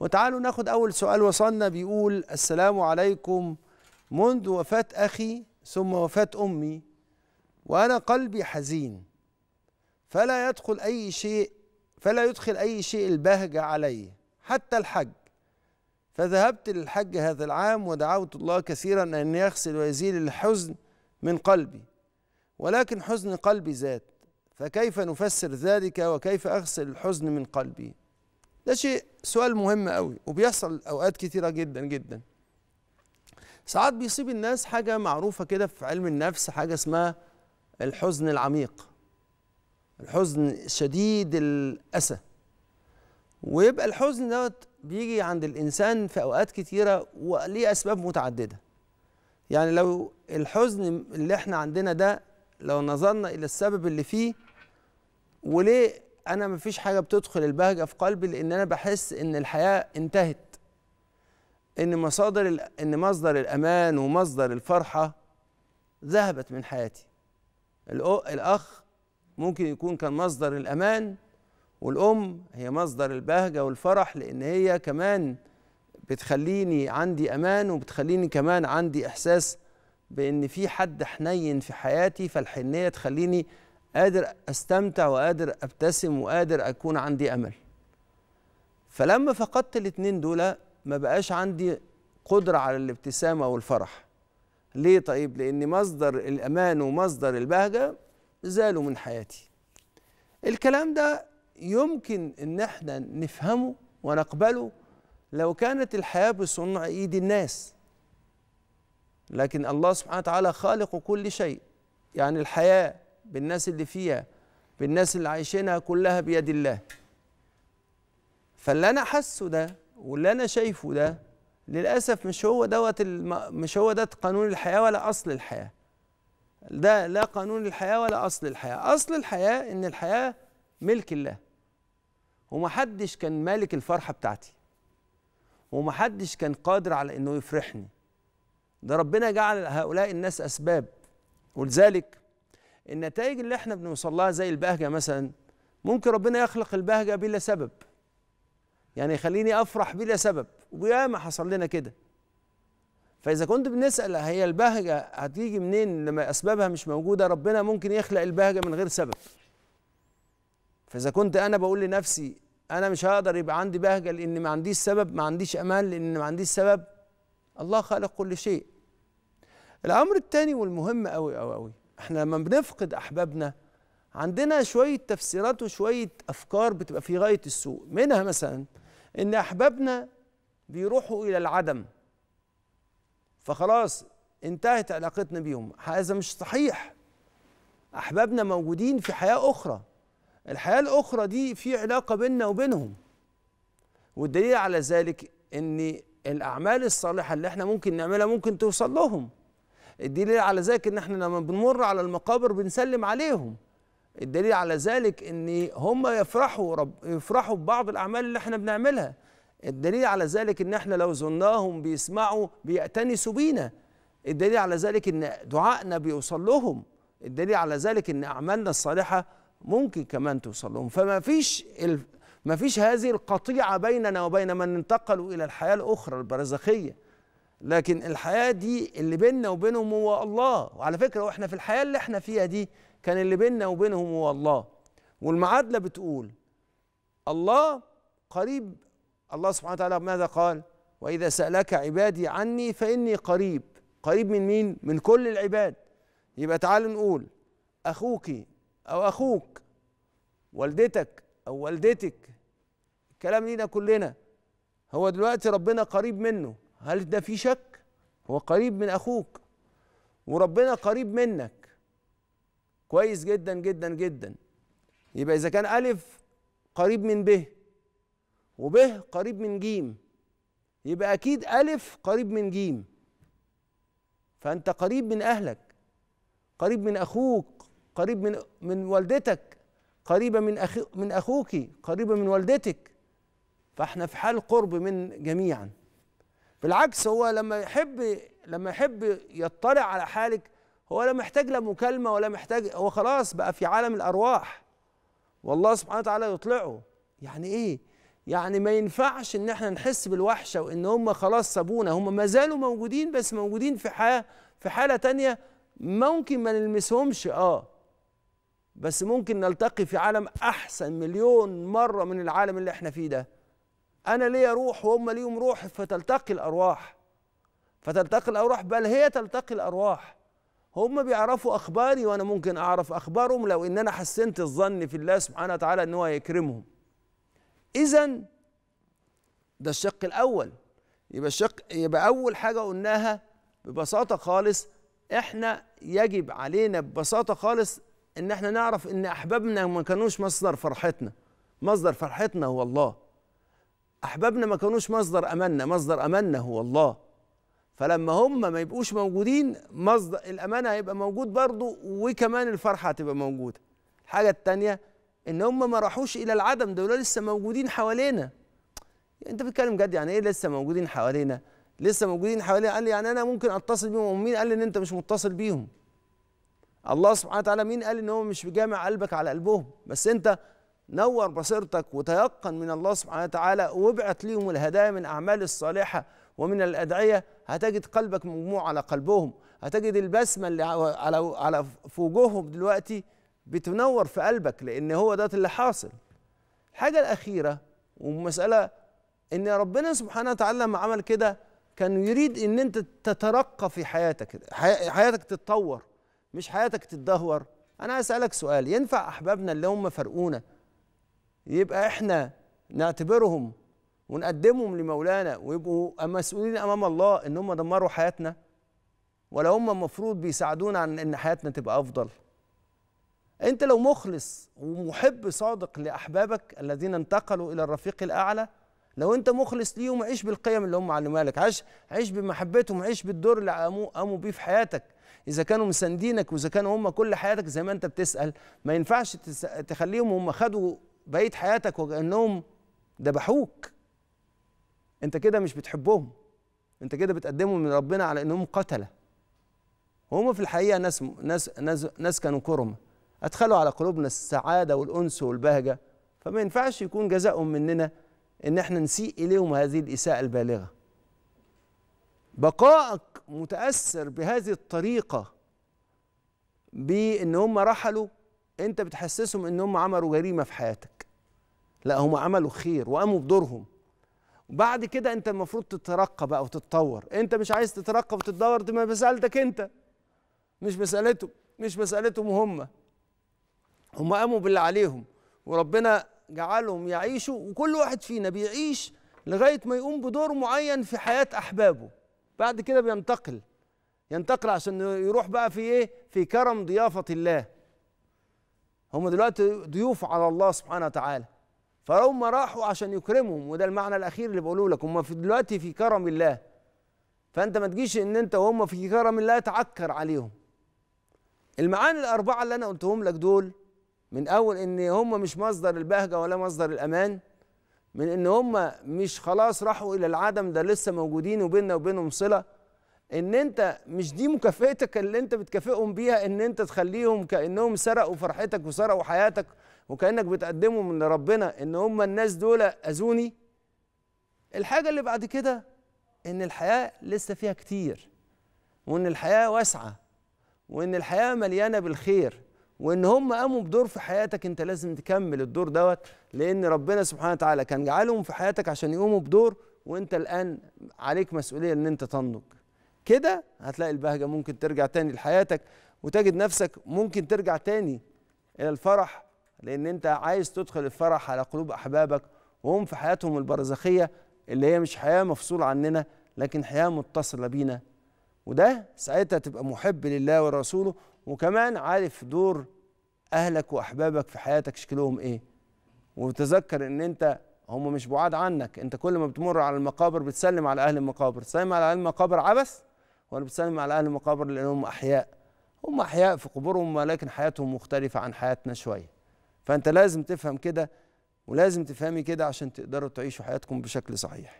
وتعالوا ناخد أول سؤال وصلنا بيقول السلام عليكم منذ وفاة أخي ثم وفاة أمي وأنا قلبي حزين فلا يدخل أي شيء فلا يدخل أي شيء البهجة علي حتى الحج. فذهبت للحج هذا العام ودعوت الله كثيرا أن يغسل ويزيل الحزن من قلبي ولكن حزن قلبي زاد فكيف نفسر ذلك وكيف أغسل الحزن من قلبي؟ ده شيء سؤال مهم قوي وبيحصل أوقات كثيرة جدا جدا. ساعات بيصيب الناس حاجة معروفة كده في علم النفس حاجة اسمها الحزن العميق. الحزن شديد الأسى. ويبقى الحزن دوت بيجي عند الإنسان في أوقات كتيرة وليه أسباب متعددة. يعني لو الحزن اللي إحنا عندنا ده لو نظرنا إلى السبب اللي فيه وليه أنا مفيش حاجة بتدخل البهجة في قلبي لأن أنا بحس إن الحياة انتهت. إن مصادر إن مصدر الأمان ومصدر الفرحة ذهبت من حياتي. الأخ ممكن يكون كان مصدر الأمان والأم هي مصدر البهجة والفرح لأن هي كمان بتخليني عندي أمان وبتخليني كمان عندي إحساس بأن في حد حنين في حياتي فالحنية تخليني قادر أستمتع وقادر أبتسم وقادر أكون عندي أمل. فلما فقدت الاتنين دول ما بقاش عندي قدرة على الابتسامة والفرح ليه طيب؟ لأن مصدر الأمان ومصدر البهجة زالوا من حياتي. الكلام ده يمكن إن إحنا نفهمه ونقبله لو كانت الحياة بصنع إيد الناس. لكن الله سبحانه وتعالى خالق كل شيء. يعني الحياة بالناس اللي فيها بالناس اللي عايشينها كلها بيد الله. فاللي أنا حاسه ده واللي أنا شايفه ده للأسف مش هو دوت. مش هو ده قانون الحياة ولا أصل الحياة. ده لا قانون الحياة ولا أصل الحياة. أصل الحياة إن الحياة ملك الله. ومحدش كان مالك الفرحة بتاعتي. ومحدش كان قادر على إنه يفرحني. ده ربنا جعل هؤلاء الناس أسباب. ولذلك النتائج اللي إحنا بنوصل لها زي البهجة مثلا ممكن ربنا يخلق البهجة بلا سبب. يعني يخليني أفرح بلا سبب. وياما حصل لنا كده. فإذا كنت بنسأل هي البهجة هتيجي منين لما أسبابها مش موجودة؟ ربنا ممكن يخلق البهجة من غير سبب. فإذا كنت أنا بقول لنفسي أنا مش هقدر يبقى عندي بهجة لأن ما عنديش سبب ما عنديش أمان لأن ما عنديش سبب الله خالق كل شيء. الأمر الثاني والمهم قوي قوي قوي إحنا لما بنفقد أحبابنا عندنا شوية تفسيرات وشوية أفكار بتبقى في غاية السوء منها مثلا إن أحبابنا بيروحوا إلى العدم. فخلاص انتهت علاقتنا بيهم. هذا مش صحيح. أحبابنا موجودين في حياة أخرى. الحياة الأخرى دي في علاقة بيننا وبينهم. والدليل على ذلك إن الأعمال الصالحة اللي إحنا ممكن نعملها ممكن توصل لهم. الدليل على ذلك إن إحنا لما بنمر على المقابر بنسلم عليهم. الدليل على ذلك إن هم يفرحوا رب يفرحوا ببعض الأعمال اللي إحنا بنعملها. الدليل على ذلك إن إحنا لو زرناهم بيسمعوا بيأتنسوا بينا. الدليل على ذلك إن دعائنا بيوصل لهم الدليل على ذلك إن أعمالنا الصالحة ممكن كمان توصل لهم فما فيش. ما فيش هذه القطيعة بيننا وبين من انتقلوا إلى الحياة الأخرى البرزخية. لكن الحياة دي اللي بيننا وبينهم هو الله. وعلى فكرة وإحنا في الحياة اللي إحنا فيها دي كان اللي بيننا وبينهم هو الله. والمعادلة بتقول الله قريب. الله سبحانه وتعالى ماذا قال؟ وإذا سألك عبادي عني فإني قريب. قريب من مين؟ من كل العباد. يبقى تعالوا نقول أخوك أو أخوك والدتك أو والدتك الكلام لينا كلنا هو دلوقتي ربنا قريب منه. هل ده في شك؟ هو قريب من أخوك وربنا قريب منك. كويس جدا جدا جدا. يبقى إذا كان ألف قريب من ب وب قريب من جيم يبقى أكيد ألف قريب من جيم. فأنت قريب من أهلك قريب من أخوك قريب من من والدتك قريبة من أخي من أخوك قريبة من والدتك. فإحنا في حال قرب من جميعا. بالعكس هو لما يحب لما يحب يطلع على حالك هو لا محتاج لا مكالمة ولا محتاج هو خلاص بقى في عالم الأرواح. والله سبحانه وتعالى يطلعه. يعني إيه؟ يعني ما ينفعش إن إحنا نحس بالوحشة وإن هم خلاص سابونا. هم ما زالوا موجودين بس موجودين في حياه في حالة تانية ممكن ما نلمسهمش آه. بس ممكن نلتقي في عالم أحسن مليون مرة من العالم اللي إحنا فيه ده. أنا ليا روح وهم ليهم روح فتلتقي الأرواح. فتلتقي الأرواح بل هي تلتقي الأرواح. هم بيعرفوا أخباري وأنا ممكن أعرف أخبارهم لو إن أنا حسنت الظن في الله سبحانه وتعالى إن هو يكرمهم اذا ده الشق الأول. يبقى الشق يبقى أول حاجة قلناها ببساطة خالص إحنا يجب علينا ببساطة خالص إن إحنا نعرف إن أحبابنا ما كانوش مصدر فرحتنا. مصدر فرحتنا هو الله. أحبابنا ما كانوش مصدر اماننا مصدر اماننا هو الله. فلما هم ما يبقوش موجودين مصدر الأمانة هيبقى موجود برضه وكمان الفرحة هتبقى موجودة. الحاجة الثانية إن هم ما راحوش إلى العدم دول لسه موجودين حوالينا. أنت بتتكلم جد يعني إيه لسه موجودين حوالينا؟ لسه موجودين حوالينا؟ قال لي يعني أنا ممكن أتصل بيهم ومين قال لي إن أنت مش متصل بيهم؟ الله سبحانه وتعالى مين قال إن هو مش بجامع قلبك على قلبهم؟ بس أنت نور بصيرتك وتيقن من الله سبحانه وتعالى وابعت ليهم الهدايا من أعمال الصالحة ومن الأدعية. هتجد قلبك مجموع على قلبهم. هتجد البسمة اللي على على في وجوههم دلوقتي بتنور في قلبك لأن هو ده اللي حاصل. الحاجة الأخيرة ومسألة إن ربنا سبحانه وتعالى لما عمل كده كان يريد إن أنت تترقى في حياتك حياتك تتطور مش حياتك تتدهور. أنا اسالك سؤال ينفع أحبابنا اللي هم فرقونا يبقى إحنا نعتبرهم ونقدمهم لمولانا ويبقوا مسؤولين أمام الله إن هم دمروا حياتنا. ولا هم المفروض بيساعدونا عن إن حياتنا تبقى أفضل. أنت لو مخلص ومحب صادق لأحبابك الذين انتقلوا إلى الرفيق الأعلى لو أنت مخلص ليهم عيش بالقيم اللي هم علموها لك. عيش عيش بمحبتهم عيش بالدور اللي قاموا قاموا بيه في حياتك. إذا كانوا مساندينك وإذا كانوا هم كل حياتك زي ما أنت بتسأل ما ينفعش تخليهم هم خدوا بقيه حياتك وكأنهم ذبحوك. انت كده مش بتحبهم. انت كده بتقدمهم من ربنا على إنهم قتلة. وهم في الحقيقة ناس ناس ناس, ناس كانوا كرم. أدخلوا على قلوبنا السعادة والأنس والبهجة. فما ينفعش يكون جزاؤهم مننا إن إحنا نسيء إليهم هذه الإساءة البالغة. بقائك متأثر بهذه الطريقة بإن هم رحلوا انت بتحسسهم ان هم عملوا جريمة في حياتك. لا هم عملوا خير وقاموا بدورهم. وبعد كده انت المفروض تترقى بقى وتتطور انت مش عايز تترقى وتتطور دي مسألتك انت. مش مسألتهم مش مسألتهم هم. هم قاموا باللي عليهم. وربنا جعلهم يعيشوا وكل واحد فينا بيعيش لغاية ما يقوم بدور معين في حياة أحبابه. بعد كده بينتقل. ينتقل عشان يروح بقى في إيه؟ في كرم ضيافة الله. هم دلوقتي ضيوف على الله سبحانه وتعالى. فهم راحوا عشان يكرمهم وده المعنى الأخير اللي بقوله لك هم في دلوقتي في كرم الله. فأنت ما تجيش إن أنت وهم في كرم الله تعكر عليهم. المعاني الأربعة اللي أنا قلتهم لك دول من أول إن هم مش مصدر البهجة ولا مصدر الأمان من إن هم مش خلاص راحوا إلى العدم ده لسه موجودين وبيننا وبينهم صلة. إن أنت مش دي مكافئتك اللي أنت بتكافئهم بيها إن أنت تخليهم كأنهم سرقوا فرحتك وسرقوا حياتك وكأنك بتقدمهم من ربنا إن هم الناس دول أذوني. الحاجة اللي بعد كده إن الحياة لسه فيها كتير وإن الحياة واسعة وإن الحياة مليانة بالخير وإن هم قاموا بدور في حياتك أنت لازم تكمل الدور دوت لأن ربنا سبحانه وتعالى كان جعلهم في حياتك عشان يقوموا بدور وأنت الآن عليك مسؤولية إن أنت تنضج. كده هتلاقي البهجة ممكن ترجع تاني لحياتك وتجد نفسك ممكن ترجع تاني إلى الفرح لأن أنت عايز تدخل الفرح على قلوب أحبابك وهم في حياتهم البرزخية اللي هي مش حياة مفصولة عننا لكن حياة متصلة بينا. وده ساعتها تبقى محب لله ورسوله وكمان عارف دور أهلك وأحبابك في حياتك شكلهم إيه. وتذكر إن أنت هم مش بعاد عنك أنت كل ما بتمر على المقابر بتسلم على أهل المقابر تسلم على أهل المقابر عبث ولا بتسلم على أهل المقابر لأنهم أحياء. هم أحياء في قبورهم ولكن حياتهم مختلفة عن حياتنا شوية. فأنت لازم تفهم كده ولازم تفهمي كده عشان تقدروا تعيشوا حياتكم بشكل صحيح.